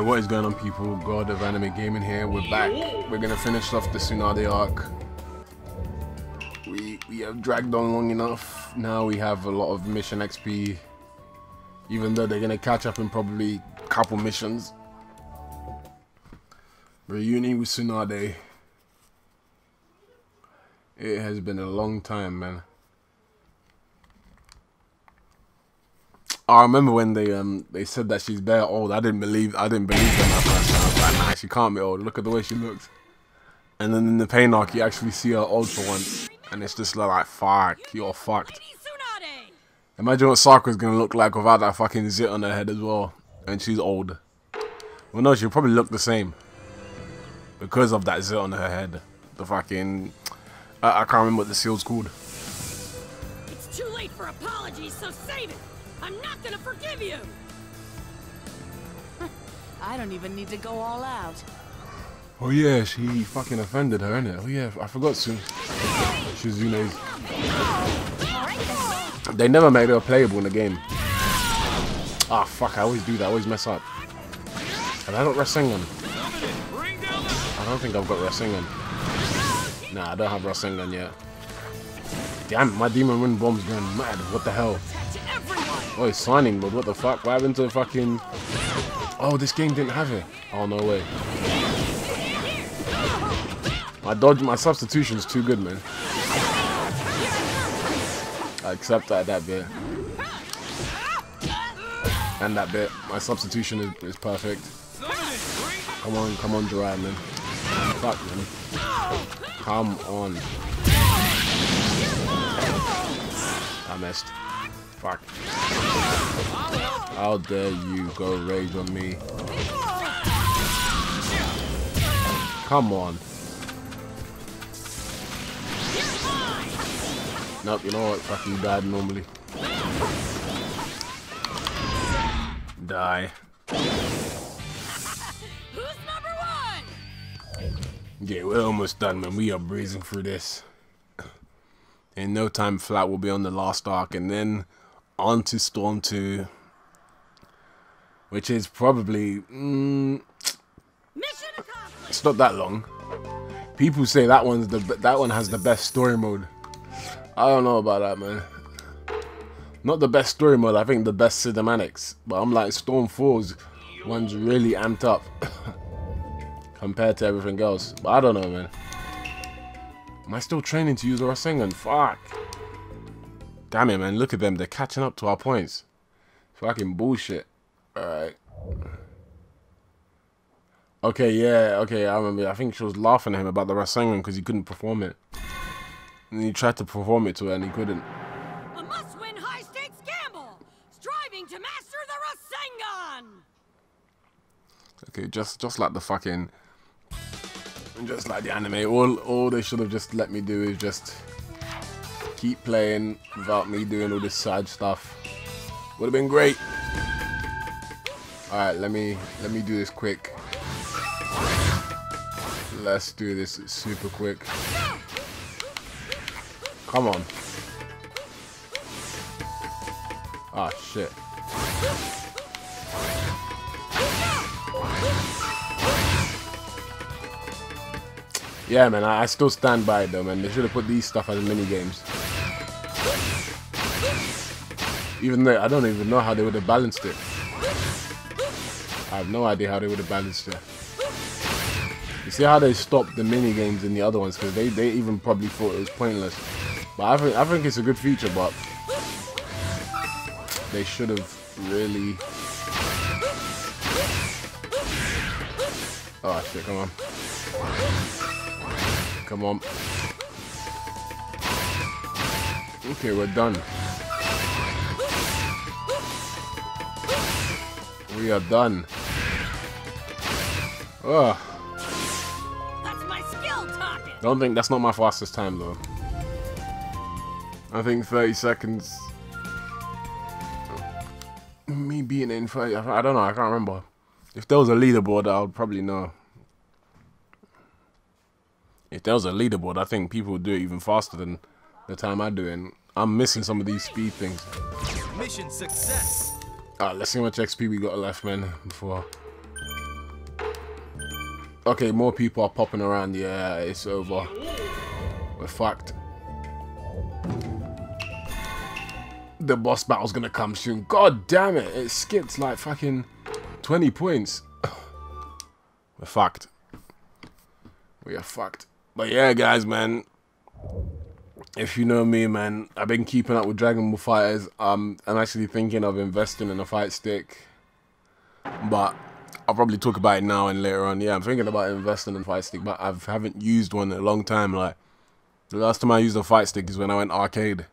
Alright, what is going on people? God of Anime Gaming here. We're back. We're gonna finish off the Tsunade arc. We we have dragged on long enough. Now we have a lot of mission XP. Even though they're gonna catch up in probably a couple missions. Reunion with Tsunade. It has been a long time, man. I remember when they um they said that she's very old. I didn't believe I didn't believe them at first. I was like, nah, she can't be old. Look at the way she looks. And then in the pain arc, you actually see her old for once, and it's just like, fuck, you're fucked. Imagine what Sakura's gonna look like without that fucking zit on her head as well, and she's old. Well, no, she'll probably look the same because of that zit on her head. The fucking I, I can't remember what the seal's called. It's too late for apologies, so save it. I'm not gonna forgive you! I don't even need to go all out. Oh yeah, she fucking offended her, innit? Oh yeah, I forgot soon. Shizune's. They never made her playable in the game. Ah, fuck, I always do that, I always mess up. And I got Rasengan? I don't think I've got Rasengan. Nah, I don't have Rasengan yet. Damn, my Demon Wind Bomb's going mad. What the hell? Oh, it's signing mode. What the fuck? What happened to fucking... Oh, this game didn't have it. Oh, no way. My dodge, my substitution's too good, man. I accept that, that bit. And that bit. My substitution is, is perfect. Come on, come on, Jiraiya, man. Fuck, man. Come on. I missed. Fuck. How dare you go rage on me? Come on. Nope, you know what? Fucking died normally. Die. Who's number one? Yeah, we're almost done, man. We are breezing through this. In no time flat, we'll be on the last arc, and then on to Storm 2. Which is probably, mm, it's not that long. People say that one's the that one has the best story mode. I don't know about that, man. Not the best story mode. I think the best cinematics. But I'm like Storm 4's one's really amped up compared to everything else. But I don't know, man. Am I still training to use Rasengan? Fuck. Damn it, man. Look at them. They're catching up to our points. Fucking bullshit. Alright. Okay, yeah, okay, I remember. I think she was laughing at him about the Rasengan because he couldn't perform it. And he tried to perform it to her and he couldn't. A must-win high-stakes gamble! Striving to master the Rasengan! Okay, just just like the fucking just like the anime. All all they should have just let me do is just keep playing without me doing all this side stuff. Would have been great. Alright, let me let me do this quick. Let's do this super quick. Come on. Ah shit. Yeah, man, I, I still stand by it though, man. They should have put these stuff as mini games. Even though I don't even know how they would have balanced it. I have no idea how they would have balanced it. You see how they stopped the mini games in the other ones because they, they even probably thought it was pointless. But I think I think it's a good feature, but they should have really. Oh shit! Come on. Come on. Okay, we're done. We are done. Ugh. That's my skill talking! Don't think that's not my fastest time though. I think 30 seconds. Me being in 30, I I don't know, I can't remember. If there was a leaderboard, I would probably know. If there was a leaderboard, I think people would do it even faster than the time I do it. And I'm missing some of these speed things. Mission success. Alright, let's see how much XP we got left, man, before Okay, more people are popping around. Yeah, it's over. We're fucked. The boss battle's gonna come soon. God damn it! It skipped like fucking 20 points. We're fucked. We are fucked. But yeah, guys, man. If you know me, man, I've been keeping up with Dragon Ball FighterZ. Um, I'm actually thinking of investing in a fight stick. But I'll probably talk about it now and later on. Yeah, I'm thinking about investing in a fight stick, but I haven't used one in a long time. Like, the last time I used a fight stick is when I went arcade.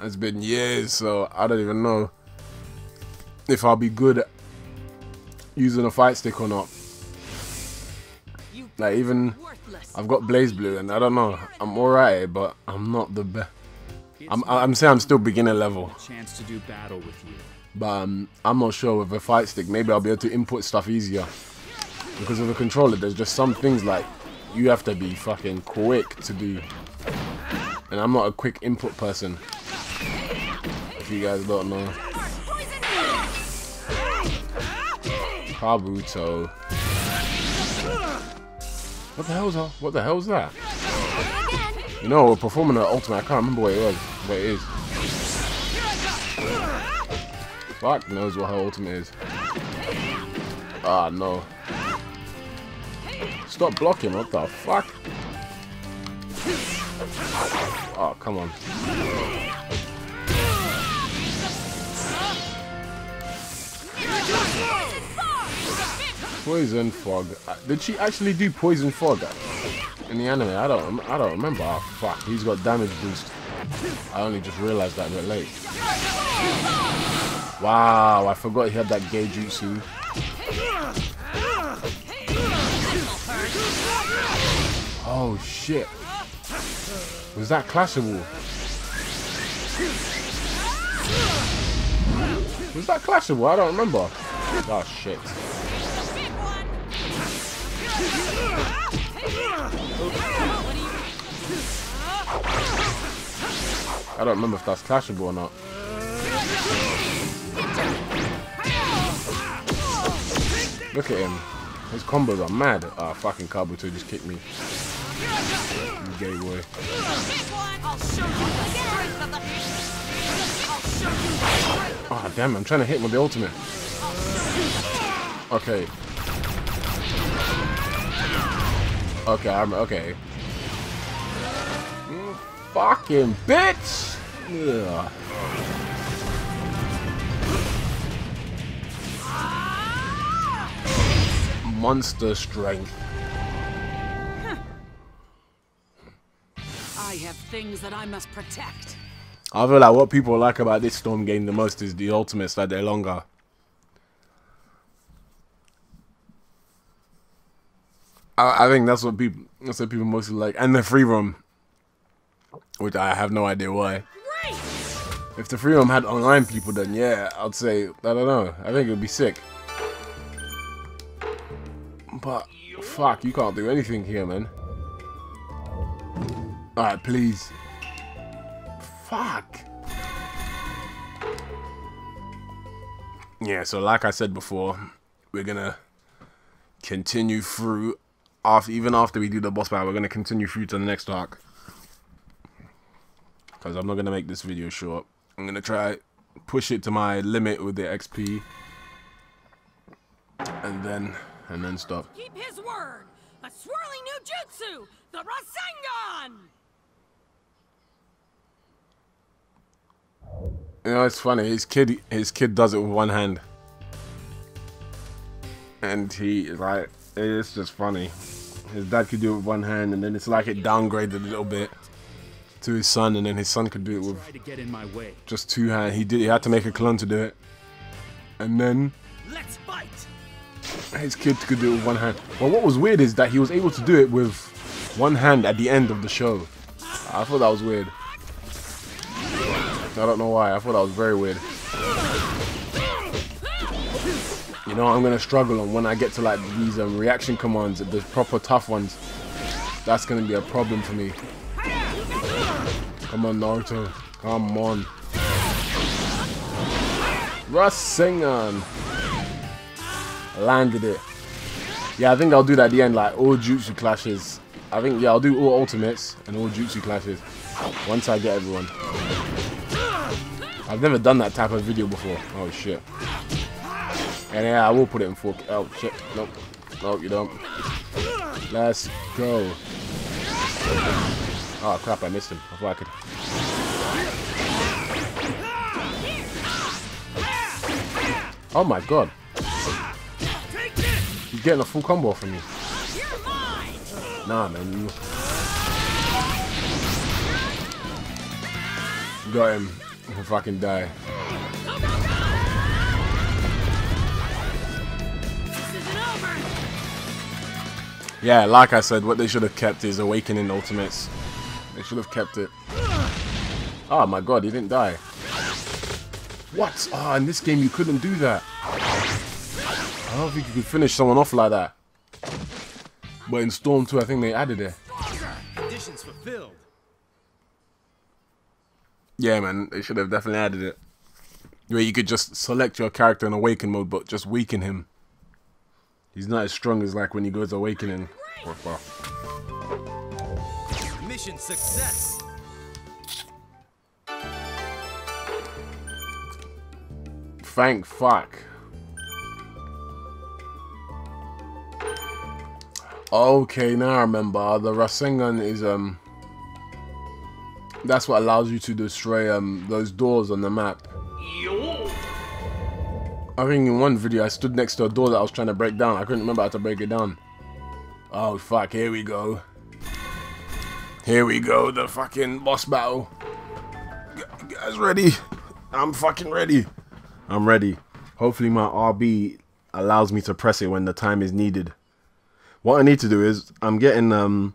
It's been years, so I don't even know if I'll be good at using a fight stick or not. Like, even. I've got BlazBlue, and I don't know. I'm alright, but I'm not the best. I'm I'm saying I'm still beginner level, chance to do battle with you. but um, I'm not sure with a fight stick. Maybe I'll be able to input stuff easier because with a controller, there's just some things like you have to be fucking quick to do, and I'm not a quick input person. If you guys don't know, Kabuto. What the hell's that? What the hell's that? You know, we're performing an ultimate. I can't remember what it was. What it is. Fuck knows what her ultimate is. Ah, no. Stop blocking. What the fuck? Oh, come on. Poison fog. Uh, Did she actually do poison fog in the anime? I don't. I don't remember. Oh fuck. He's got damage boost. I only just realized that a bit late. Wow. I forgot he had that gay jutsu. Oh shit. Was that clashable? Was that clashable? I don't remember. Oh shit. I don't remember if that's clashable or not. Look at him. His combos are mad. Ah, fucking Kabuto just kicked me. You gay boy. Ah, damn, I'm trying to hit him with the ultimate. Okay. Okay, I'm okay. You fucking bitch! Ugh. Monster strength. I have things that I must protect. I feel like what people like about this Storm game the most is the ultimates that they're longer. I, I think that's what people that's what people mostly like, and the free roam, which I have no idea why. Great! If the free roam had online people, then yeah, I'd say I don't know. I think it'd be sick. But fuck, you can't do anything here, man. All right, please. Fuck. Yeah, so like I said before, we're gonna continue through after even after we do the boss battle, we're gonna continue through to the next arc. Cause I'm not gonna make this video short. I'm gonna try push it to my limit with the XP. And then and then stop. Keep his word! A swirling new jutsu! The Rasengan! You know, it's funny. His kid, his kid does it with one hand, and he is like, it's just funny. His dad could do it with one hand, and then it's like it downgraded a little bit to his son, and then his son could do it with Try to get in my way. just two hands. He did. He had to make a clone to do it, and then his kid could do it with one hand. Well, what was weird is that he was able to do it with one hand at the end of the show. I thought that was weird. I don't know why. I thought that was very weird. Know, I'm gonna struggle on when I get to like these um, reaction commands, the proper tough ones. That's gonna be a problem for me. Come on, Naruto. Come on. Rasengan. Landed it. Yeah, I think I'll do that at the end, like all jutsu clashes. I think yeah, I'll do all ultimates and all jutsu clashes once I get everyone. I've never done that type of video before. Oh shit. And yeah, I will put it in 4K. Oh shit. Nope. Nope, you don't. Let's go. Oh crap, I missed him. I thought I could. Oh my god. He's getting a full combo from me. You're! Nah, man. Got him. He'll fucking die. Yeah, like I said, what they should have kept is Awakening Ultimates. They should have kept it. Oh my god, he didn't die. What? Ah, oh, in this game you couldn't do that. I don't think you could finish someone off like that. But in Storm 2, I think they added it. Conditions fulfilled. Yeah, man, they should have definitely added it. Where you could just select your character in Awaken mode, but just weaken him. He's not as strong as like when he goes Awakening. Mission success. Thank fuck. Okay, now I remember. The Rasengan is um that's what allows you to destroy um those doors on the map. I think in one video I stood next to a door that I was trying to break down. I couldn't remember how to break it down. Oh fuck, here we go. Here we go, the fucking boss battle. You guys ready? I'm fucking ready. I'm ready. Hopefully my RB allows me to press it when the time is needed. What I need to do is I'm getting um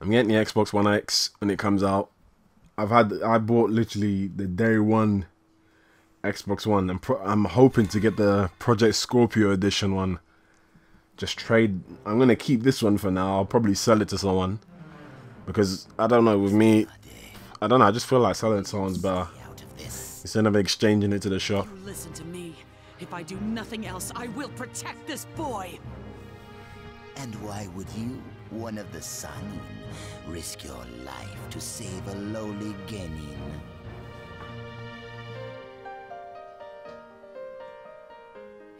I'm getting the Xbox One X when it comes out. I've had I bought literally the day one Xbox One and pro- I'm hoping to get the Project Scorpio edition one. Just trade. I'm gonna keep this one for now. I'll probably sell it to someone because I don't know with me. I don't know. I just feel like selling it to someone's better instead of exchanging it to the shop. You listen to me. If I do nothing else, I will protect this boy. And why would you, one of the Sannin, risk your life to save a lowly Genin?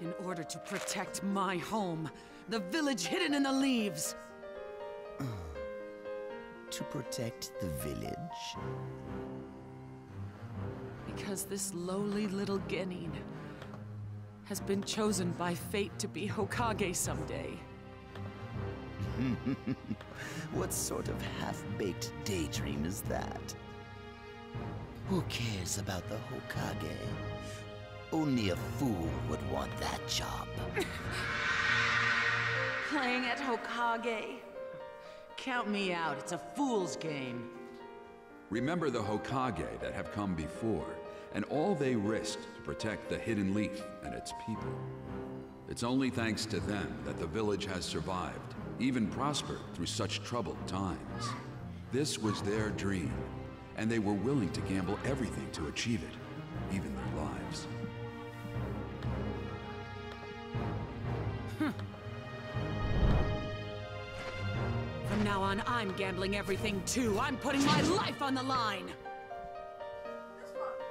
In order to protect my home, the village hidden in the leaves. To protect the village? Because this lowly little Genin has been chosen by fate to be Hokage someday. What sort of half-baked daydream is that? Who cares about the Hokage? Only a fool would want that job. Playing at Hokage. Count me out. It's a fool's game. Remember the Hokage that have come before, and all they risked to protect the Hidden Leaf and its people. It's only thanks to them that the village has survived, even prospered through such troubled times. This was their dream, and they were willing to gamble everything to achieve it, now on, I'm gambling everything too. I'm putting my life on the line.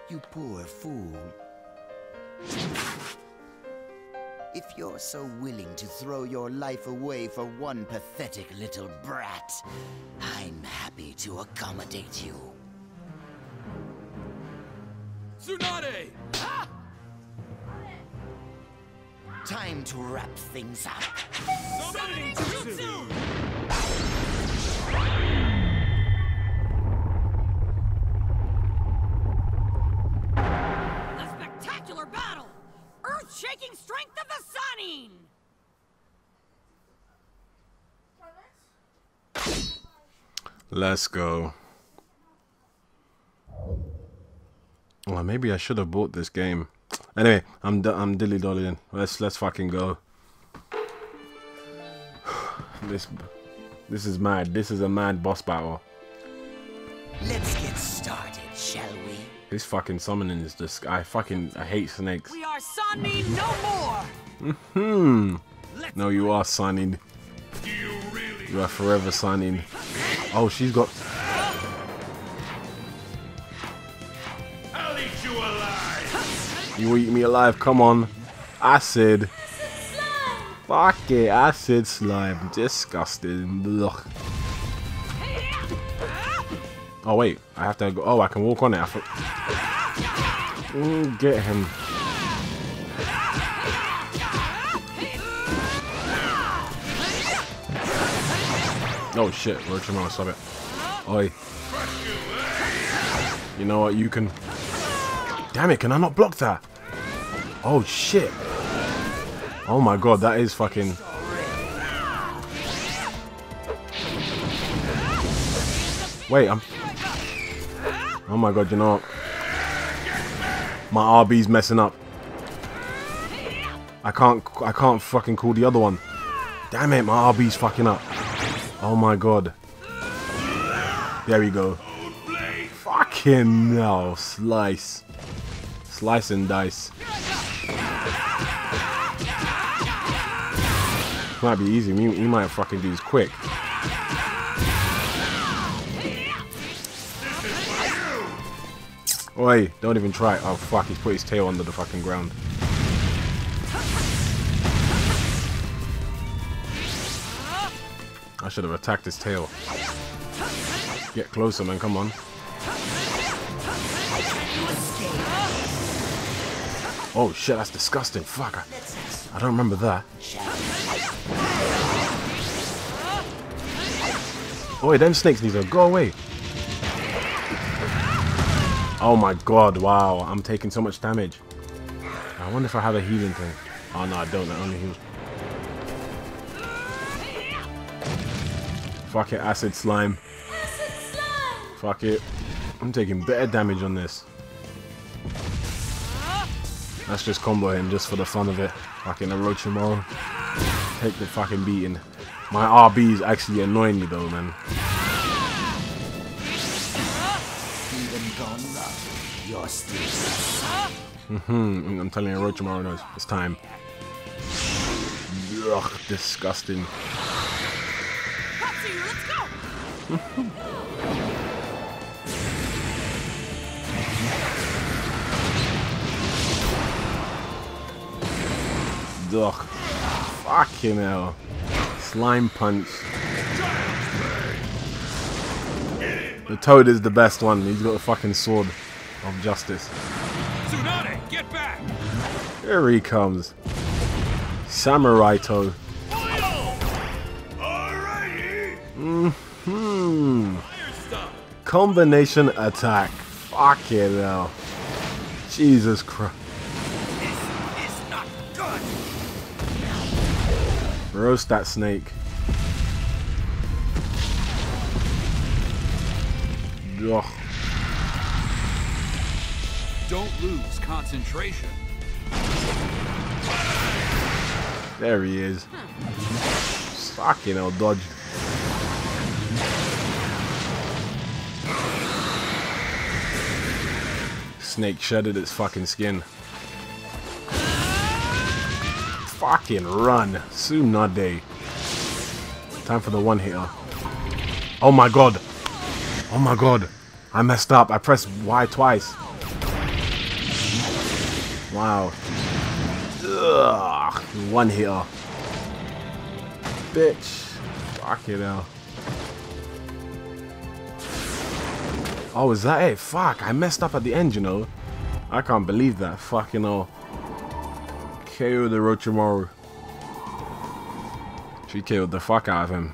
You poor fool. If you're so willing to throw your life away for one pathetic little brat, I'm happy to accommodate you. Tsunade! Time to wrap things up. Summoning Jutsu! Let's go. Well, maybe I should have bought this game. Anyway, I'm d- I'm dilly dallying. Let's let's fucking go. This this is mad. This is a mad boss battle. Let's get started, shall we? This fucking summoning is just I fucking I hate snakes. We are Sannin no more. Hmm. Let's No, you are Sannin. You are forever Sannin. Oh, she's got. I'll eat you alive. You eat me alive. Come on. Acid. Fuck it. Acid slime. Disgusting. Ugh. Oh, wait. I have to go. Oh, I can walk on it. I. Mm, get him. Oh shit, Orochimaru, stop it. Oi. You know what, you can... Damn it, can I not block that? Oh shit. Oh my god, that is fucking... Wait, I'm... Oh my god, you know what? My RB's messing up. I can't, I can't fucking call the other one. Damn it, my RB's fucking up. Oh my god. There we go. Fucking no, slice. Slice and dice. Might be easy. He, might fucking do this quick. Oi, don't even try. Oh fuck, he's put his tail under the fucking ground. I should have attacked his tail. Get closer, man. Come on. Oh shit, that's disgusting. Fuck. I, I don't remember that. Oh, Boy, them snakes need to go away. Oh my god, wow. I'm taking so much damage. I wonder if I have a healing thing. Oh no, I don't. That only heals. Fuck it, acid slime. Fuck it. I'm taking better damage on this. Let's just combo him just for the fun of it. Fucking Orochimaru. Take the fucking beating. My RB is actually annoying me though, man. Even gone rough, you're still Hmm, I'm telling you, Orochimaru knows. It's time. Ugh, disgusting. Katsu, let's go! Ugh. Fucking hell. Slime punch. The toad is the best one. He's got the fucking sword of justice. Tsunade, get back. Here he comes. Samurai Toad. Combination attack. Fucking hell. Jesus Christ. It's not good. Roast that snake. Ugh. Don't lose concentration. There he is. Fucking hell, dodge. Snake shedded its fucking skin. Fucking run. Tsunade. Time for the one hitter. Oh my god. Oh my god. I messed up. I pressed Y twice. Wow. Ugh, one hitter. Bitch. Fuck it out. Oh, is that it? Fuck, I messed up at the end, you know. I can't believe that. Fucking hell. KO the Orochimaru. She killed the fuck out of him.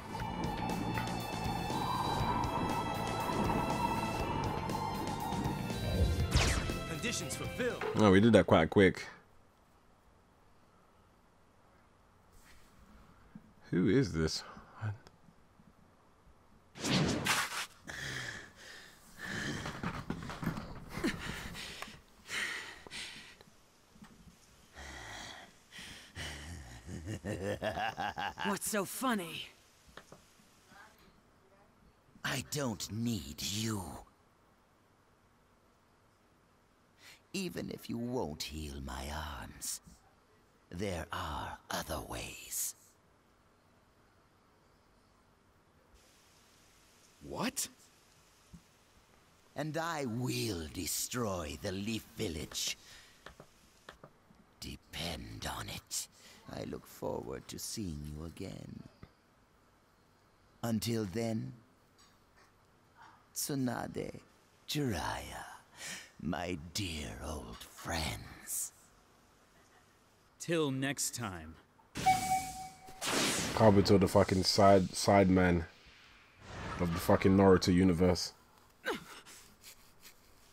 Conditions fulfilled. Oh, we did that quite quick. Who is this? so funny. I don't need you. Even if you won't heal my arms, there are other ways. What? And I will destroy the Leaf Village. Depend on it. I look forward to seeing you again. Until then, Tsunade, Jiraiya, my dear old friends. Till next time. Kabuto, the fucking side side man of the fucking Naruto universe.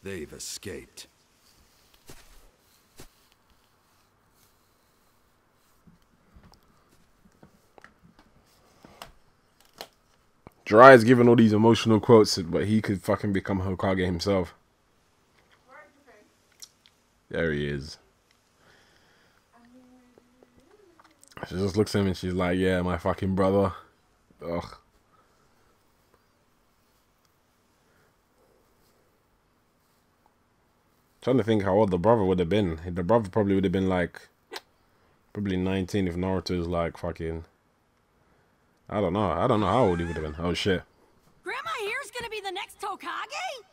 They've escaped. Jiraiya's giving all these emotional quotes, but he could fucking become Hokage himself. There he is. She just looks at him and she's like, "Yeah, my fucking brother." Ugh. Trying to think how old the brother would have been. The brother probably would have been like, probably 19 if Naruto's like fucking. I don't know. I don't know how old he would have been. Oh shit. Grandma here's gonna be the next Hokage?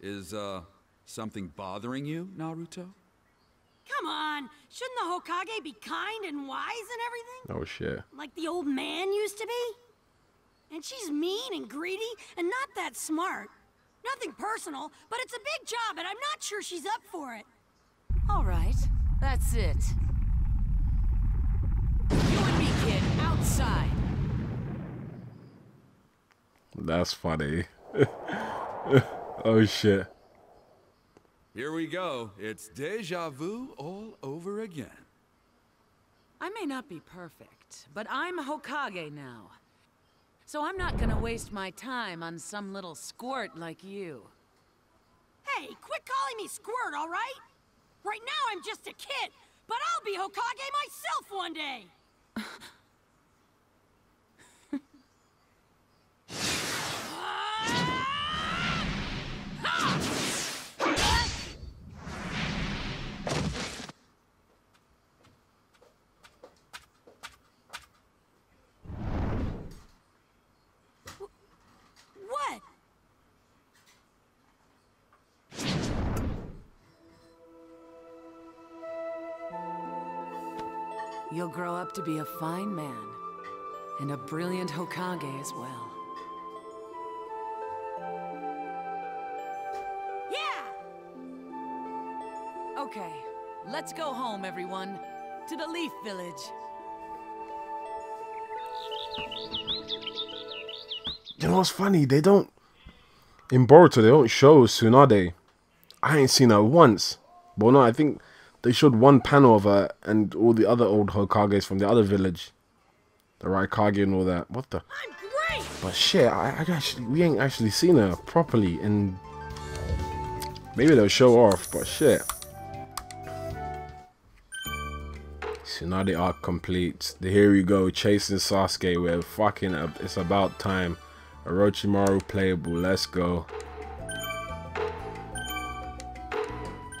Is, uh, something bothering you, Naruto? Come on, shouldn't the Hokage be kind and wise and everything? Oh shit. Like the old man used to be? And she's mean and greedy and not that smart. Nothing personal, but it's a big job and I'm not sure she's up for it. All right, that's it. That's funny. oh shit. Here we go. It's deja vu all over again. I may not be perfect, but I'm Hokage now. So I'm not gonna waste my time on some little squirt like you. Hey, quit calling me Squirt, all right? Right now I'm just a kid, but I'll be Hokage myself one day. You'll grow up to be a fine man, and a brilliant Hokage as well. Yeah! Okay, let's go home, everyone. To the Leaf Village. You know what's funny? They don't in Boruto. They don't show Tsunade. I ain't seen her once. But no, I think they showed one panel of her and all the other old Hokages from the other village, the Raikage and all that. What the? But shit, I, I actually we ain't actually seen her properly, and maybe they'll show off. But shit. Tsunade arc complete. Here we go, chasing Sasuke. We're fucking. ab- It's about time. Orochimaru playable. Let's go.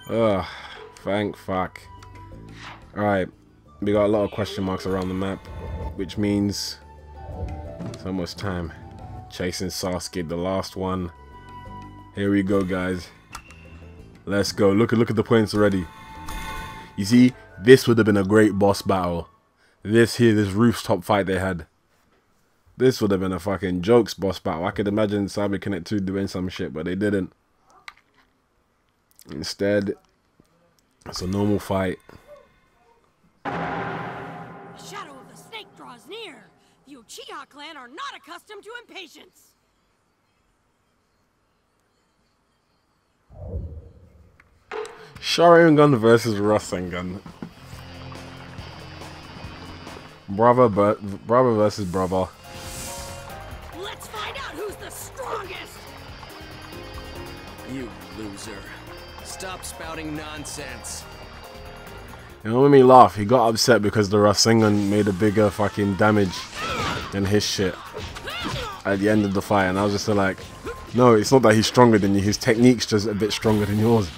Ugh. Thank fuck. Alright. We got a lot of question marks around the map. Which means it's almost time. Chasing Sasuke, the last one. Here we go, guys. Let's go. Look at look at the points already. You see, this would have been a great boss battle. This here, this rooftop fight they had. This would have been a fucking jokes boss battle. I could imagine CyberConnect2 doing some shit, but they didn't. Instead, it's a normal fight. The shadow of the snake draws near. The Uchiha clan are not accustomed to impatience. Sharingan versus Rasengan. Brother, but brother versus brother. Let's find out who's the strongest. You loser. Stop spouting nonsense. You know what made me laugh? He got upset because the Rasengan made a bigger fucking damage than his shit at the end of the fight, and I was just like, no, it's not that he's stronger than you. His technique's just a bit stronger than yours.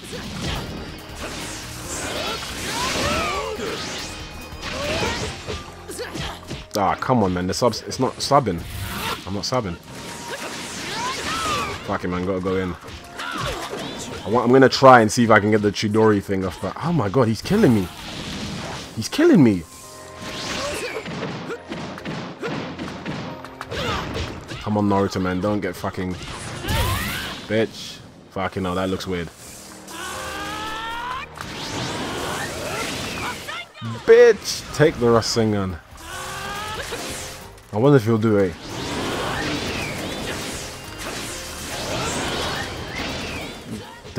Ah, come on, man. The subs, it's not subbing. I'm not subbing. Fuck it, man. Gotta go in. I I'm gonna try and see if I can get the Chidori thing off. But oh my god, he's killing me. He's killing me. Come on, Naruto, man. Don't get fucking... Bitch. Fucking hell, that looks weird. Bitch! Take the Rasengan. I wonder if he'll do it.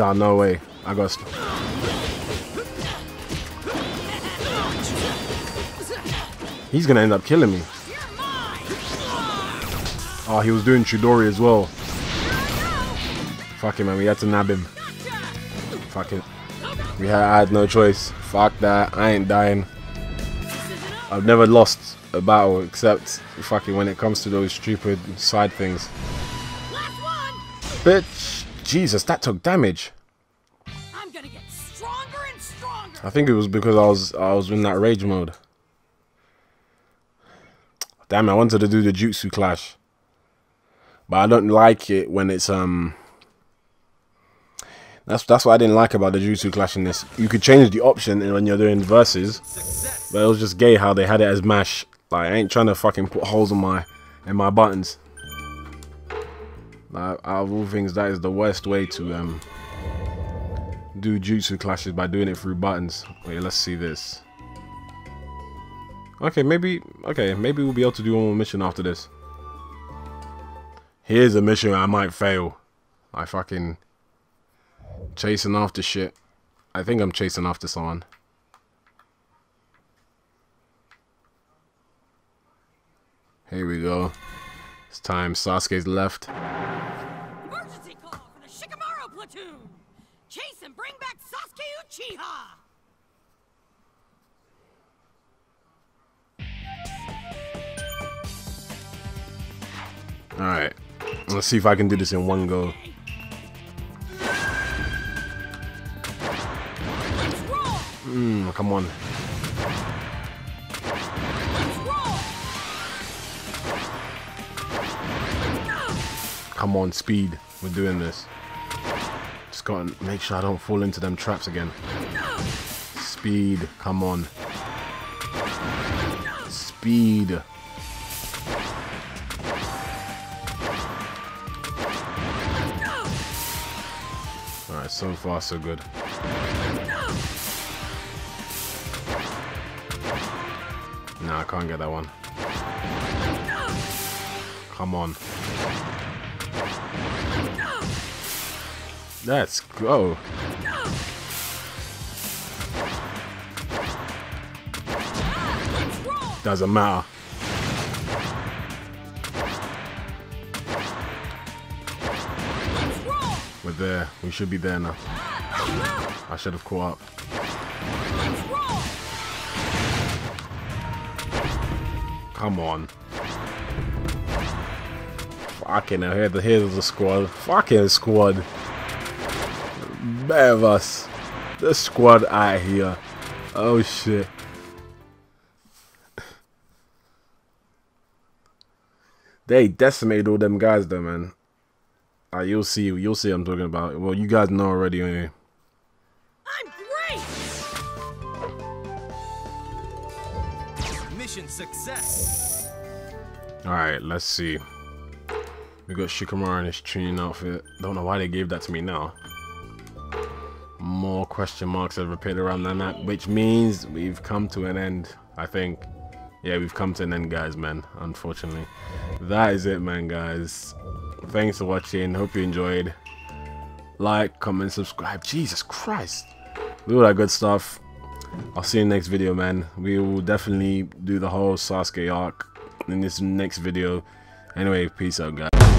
Nah, no way. I got... He's gonna end up killing me. Oh, he was doing Chidori as well. Fuck it, man. We had to nab him. Fuck it. We had, I had no choice. Fuck that. I ain't dying. I've never lost a battle except fucking when it comes to those stupid side things. Bitch. Jesus, that took damage. I'm gonna get stronger and stronger. I think it was because I was I was in that rage mode. Damn, I wanted to do the jutsu clash. But I don't like it when it's um that's that's what I didn't like about the Jutsu Clash in this. You could change the option when you're doing verses, but it was just gay how they had it as mash. Like I ain't trying to fucking put holes in my in my buttons. Like, out of all things, that is the worst way to um do Jutsu Clashes by doing it through buttons. Wait, let's see this. Okay, maybe okay, maybe we'll be able to do one more mission after this. Here's a mission I might fail. I fucking chasing after shit. I think I'm chasing after someone. Here we go. It's time. Sasuke's left. Emergency call for the Shikamaru platoon. Chase and bring back Sasuke Uchiha. Alright. Let's see if I can do this in one go. Mmm, come on. Come on, speed. We're doing this. Just gotta make sure I don't fall into them traps again. Speed. Come on. Speed. Alright, so far so good. Nah, I can't get that one. Come on. Let's go. Doesn't matter. We're there. We should be there now. I should have caught up. Come on. Fucking hell, here, the here's the squad. Fucking squad. Bear of us. The squad out here. Oh shit. They decimated all them guys though, man. Uh, you'll see. You'll see. I'm talking about. Well, you guys know already. Anyway. I'm great. Mission success. All right. Let's see. We got Shikamaru in his tuning outfit. Don't know why they gave that to me now. More question marks have appeared around the map, which means we've come to an end. I think. Yeah, we've come to an end, guys, man. Unfortunately, that is it, man, guys. Thanks for watching. Hope you enjoyed. Like, comment, subscribe. Jesus Christ. Do all that good stuff. I'll see you next video, man. We will definitely do the whole Sasuke arc in this next video. Anyway, peace out, guys.